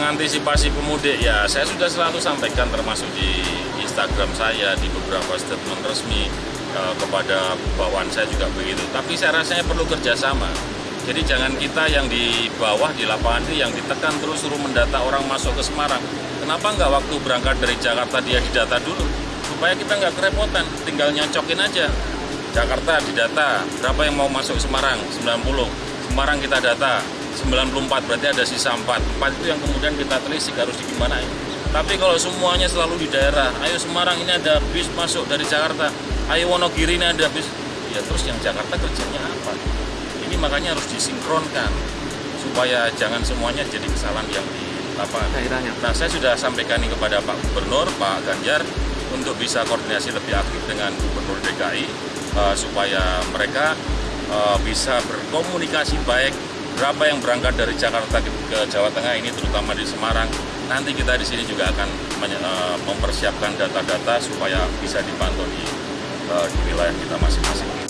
antisipasi pemudik ya saya sudah selalu sampaikan termasuk di Instagram saya di beberapa statement resmi eh, kepada bawahan saya juga begitu. Tapi saya rasanya perlu kerjasama. Jadi jangan kita yang di bawah di lapangan itu yang ditekan terus suruh mendata orang masuk ke Semarang. Kenapa nggak waktu berangkat dari Jakarta dia didata dulu? Supaya kita nggak kerepotan, tinggal nyocokin aja. Jakarta didata, berapa yang mau masuk Semarang? 90. Semarang kita data, 94 berarti ada sisa 4. 4 itu yang kemudian kita telisik harus gimana Tapi kalau semuanya selalu di daerah, ayo Semarang ini ada bis masuk dari Jakarta, ayo Wonogiri ini ada bis. Ya terus yang Jakarta kerjanya apa? Ini makanya harus disinkronkan supaya jangan semuanya jadi kesalahan yang di lapangan. Daerahnya. Nah, saya sudah sampaikan ini kepada Pak Gubernur, Pak Ganjar untuk bisa koordinasi lebih aktif dengan Gubernur DKI uh, supaya mereka uh, bisa berkomunikasi baik berapa yang berangkat dari Jakarta ke, Jawa Tengah ini terutama di Semarang. Nanti kita di sini juga akan uh, mempersiapkan data-data supaya bisa dipantau di, uh, di wilayah kita masing-masing.